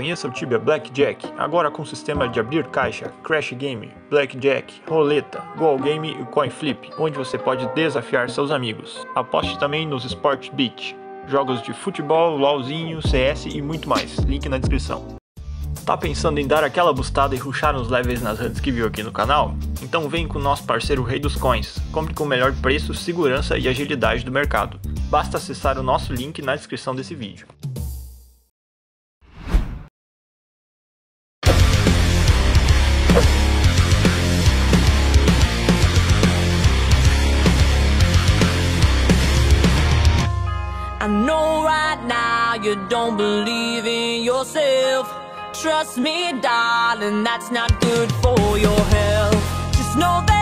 Conheça o Tibia Blackjack, agora com sistema de abrir caixa, Crash Game, Blackjack, Roleta, Goal Game e Coin Flip, onde você pode desafiar seus amigos. Aposte também nos Sport Beach, jogos de futebol, LOLzinho, CS e muito mais. Link na descrição. Tá pensando em dar aquela bustada e ruxar nos levels nas runs que viu aqui no canal? Então vem com o nosso parceiro Rei dos Coins. Compre com o melhor preço, segurança e agilidade do mercado. Basta acessar o nosso link na descrição desse vídeo. Know right now you don't believe in yourself. Trust me, darling, that's not good for your health. Just know that.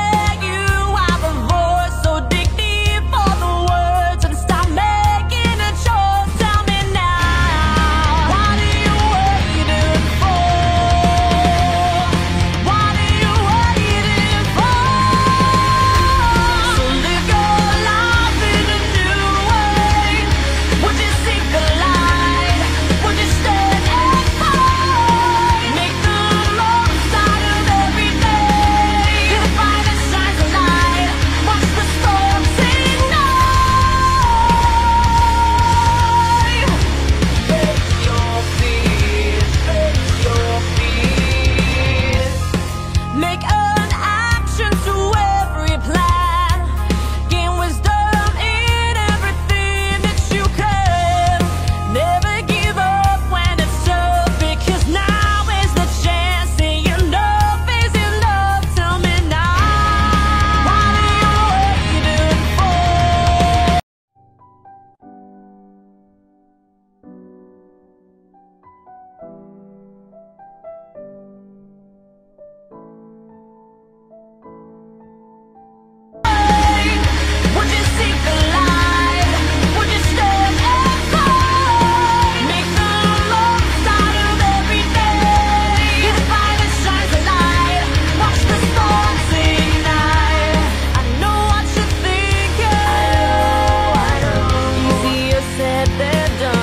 They're done.